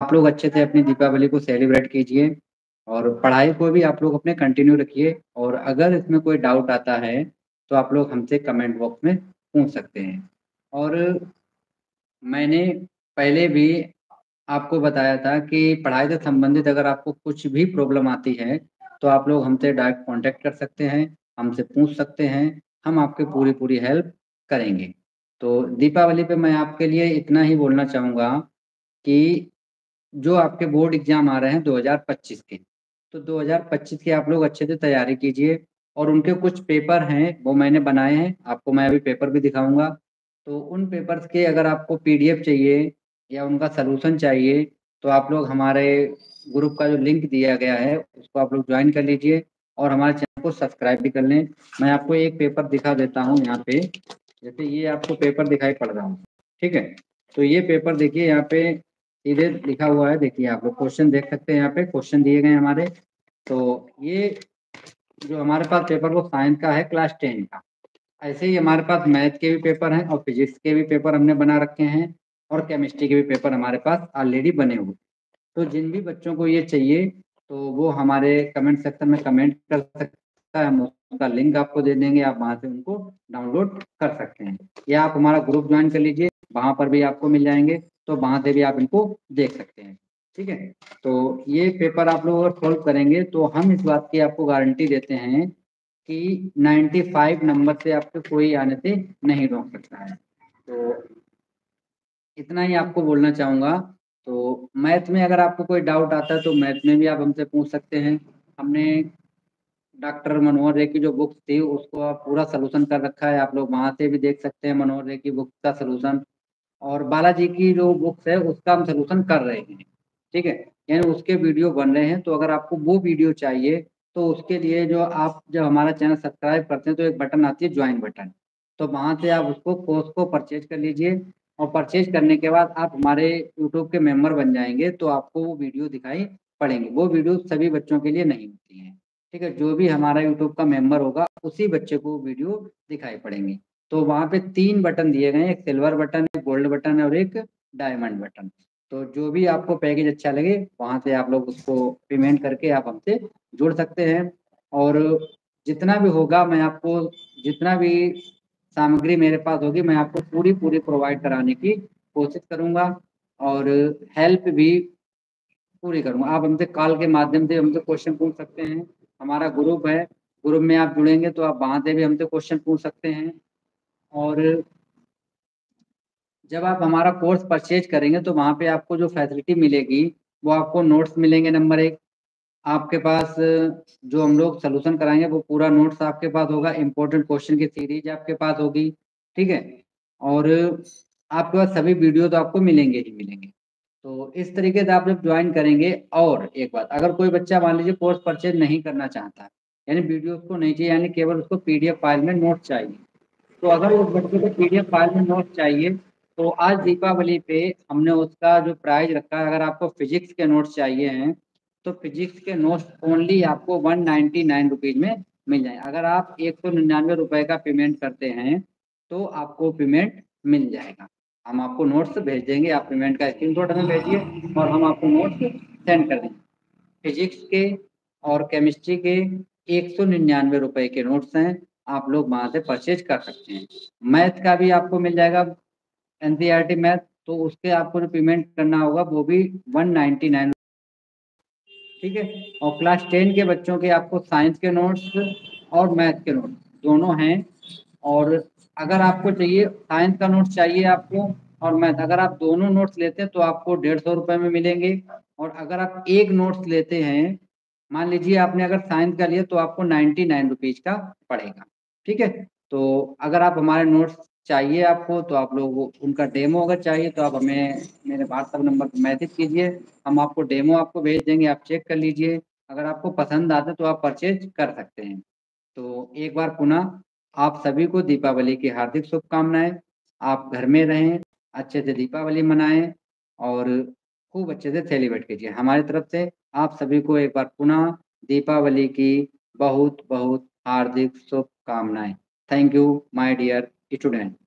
आप लोग अच्छे से अपनी दीपावली को सेलिब्रेट कीजिए और पढ़ाई को भी आप लोग अपने कंटिन्यू रखिए और अगर इसमें कोई डाउट आता है तो आप लोग हमसे कमेंट बॉक्स में पूछ सकते हैं। और मैंने पहले भी आपको बताया था कि पढ़ाई से संबंधित अगर आपको कुछ भी प्रॉब्लम आती है तो आप लोग हमसे डायरेक्ट कांटेक्ट कर सकते हैं, हमसे पूछ सकते हैं, हम आपकी पूरी पूरी हेल्प करेंगे। तो दीपावली पे मैं आपके लिए इतना ही बोलना चाहूँगा कि जो आपके बोर्ड एग्ज़ाम आ रहे हैं 2025 के। तो 2025 के आप लोग अच्छे से तैयारी कीजिए और उनके कुछ पेपर हैं, वो मैंने बनाए हैं, आपको मैं अभी पेपर भी दिखाऊँगा। तो उन पेपर्स के अगर आपको पीडीएफ चाहिए या उनका सलूशन चाहिए तो आप लोग हमारे ग्रुप का जो लिंक दिया गया है, उसको आप लोग ज्वाइन कर लीजिए और हमारे चैनल को सब्सक्राइब भी कर लें। मैं आपको एक पेपर दिखा देता हूँ यहाँ पे, जैसे ये आपको पेपर दिखाई पड़ रहा हूँ, ठीक है? तो ये पेपर देखिए यहाँ पे सीधे लिखा हुआ है। देखिए, आप लोग क्वेश्चन देख सकते हैं यहाँ पे। क्वेश्चन दिए गए हमारे। तो ये जो हमारे पास पेपर वो साइंस का है क्लास टेन का। ऐसे ही हमारे पास मैथ के भी पेपर हैं और फिजिक्स के भी पेपर हमने बना रखे हैं और केमिस्ट्री के भी पेपर हमारे पास ऑलरेडी बने हुए तो जिन भी बच्चों को ये चाहिए तो वो हमारे कमेंट सेक्शन में कमेंट कर सकता है। हम उसका लिंक आपको दे देंगे। आप वहाँ से उनको डाउनलोड कर सकते हैं। या आप हमारा ग्रुप ज्वाइन कर लीजिए। वहाँ पर भी आपको मिल जाएँगे। तो वहाँ से भी आप इनको देख सकते हैं, ठीक है? तो ये पेपर आप लोग अगर सॉल्व करेंगे तो हम इस बात की आपको गारंटी देते हैं कि 95 नंबर से आपको कोई आने से नहीं रोक सकता है। तो इतना ही आपको बोलना चाहूँगा। तो मैथ में अगर आपको कोई डाउट आता है तो मैथ में भी आप हमसे पूछ सकते हैं। हमने डॉक्टर मनोहर रे की जो बुक्स थी, उसको आप पूरा सोल्यूशन कर रखा है। आप लोग वहाँ से भी देख सकते हैं मनोहर रे की बुक का सोल्यूशन और बालाजी की जो बुक्स है, उसका हम सोल्यूशन कर रहे हैं। ठीक है? यानी उसके वीडियो बन रहे हैं तो अगर आपको वो वीडियो चाहिए तो उसके लिए जो आप जब हमारा चैनल सब्सक्राइब करते हैं तो एक बटन आती है ज्वाइन बटन तो वहाँ से आप उसको कोर्स को परचेज कर लीजिए और परचेज करने के बाद आप हमारे यूट्यूब के मेंबर बन जाएँगे तो आपको वो वीडियो दिखाई पड़ेंगे। वो वीडियो सभी बच्चों के लिए नहीं होती हैं। ठीक है? जो भी हमारा यूट्यूब का मेंबर होगा, उसी बच्चे को वीडियो दिखाई पड़ेंगे। तो वहाँ पे तीन बटन दिए गए एक सिल्वर बटन, एक गोल्ड बटन और एक डायमंड बटन। तो जो भी आपको पैकेज अच्छा लगे, वहाँ से आप लोग उसको पेमेंट करके आप हमसे जुड़ सकते हैं। और जितना भी होगा, मैं आपको जितना भी सामग्री मेरे पास होगी, मैं आपको पूरी पूरी प्रोवाइड कराने की कोशिश करूँगा और हेल्प भी पूरी करूँगा। आप हमसे कॉल के माध्यम से हमसे क्वेश्चन पूछ सकते हैं। हमारा ग्रुप है ग्रुप में आप जुड़ेंगे तो आप वहाँ से भी हमसे क्वेश्चन पूछ सकते हैं। और जब आप हमारा कोर्स परचेज करेंगे तो वहाँ पे आपको जो फैसिलिटी मिलेगी, वो आपको नोट्स मिलेंगे नंबर एक। आपके पास, जो हम लोग सोल्यूशन कराएँगे, वो पूरा नोट्स आपके पास होगा इम्पोर्टेंट क्वेश्चन की सीरीज़ आपके पास होगी, ठीक है? और आपके पास सभी वीडियो तो आपको मिलेंगे ही मिलेंगे। तो इस तरीके से आप जब ज्वाइन करेंगे, और एक बात, अगर कोई बच्चा मान लीजिए कोर्स परचेज नहीं करना चाहता, यानी वीडियो उसको नहीं चाहिए, यानी केवल उसको पीडीएफ फ़ाइल में नोट चाहिए तो अगर उस बच्चे को पीडीएफ फ़ाइल में नोट चाहिए तो आज दीपावली पे हमने उसका जो प्राइस रखा है, अगर आपको फिजिक्स के नोट्स चाहिए हैं तो फिजिक्स के नोट्स ओनली आपको वन नाइन्टी नाइन रुपीज़ में मिल जाए। अगर आप एक सौ निन्यानवे रुपये का पेमेंट करते हैं तो आपको पेमेंट मिल जाएगा। हम आपको नोट्स भेज देंगे, आप पेमेंट का स्क्रीन हमें भेजिए और हम आपको नोट्स सेंड कर देंगे। फिजिक्स के और केमिस्ट्री के एक सौ निन्यानवे के नोट्स हैं। आप लोग वहाँ से परचेज कर सकते हैं। मैथ का भी आपको मिल जाएगा एन मैथ तो उसके आपको जो पेमेंट करना होगा, वो भी वन नाइन्टी नाइन ठीक है? और क्लास टेन के बच्चों के आपको साइंस के नोट्स और मैथ के नोट्स दोनों हैं। और अगर आपको चाहिए साइंस का नोट्स चाहिए आपको और मैथ अगर आप दोनों नोट्स लेते हैं तो आपको डेढ़ सौ रुपये में मिलेंगे। और अगर आप एक नोट्स लेते हैं, मान लीजिए आपने अगर साइंस का लिया तो आपको नाइन्टी नाइन रुपीज़ का पड़ेगा। ठीक है? तो अगर आप हमारे नोट्स चाहिए आपको तो आप लोग उनका डेमो अगर चाहिए तो आप हमें, मेरे व्हाट्सअप नंबर पर मैसेज कीजिए। हम आपको डेमो आपको भेज देंगे, आप चेक कर लीजिए। अगर आपको पसंद आता तो आप परचेज कर सकते हैं। तो एक बार पुनः, आप सभी को दीपावली की हार्दिक शुभकामनाएँ। आप घर में रहें, अच्छे से दीपावली मनाएँ, और खूब अच्छे से सेलिब्रेट कीजिए। हमारी तरफ़ से आप सभी को एक बार पुनः दीपावली की बहुत बहुत हार्दिक शुभकामनाएं thank you my dear student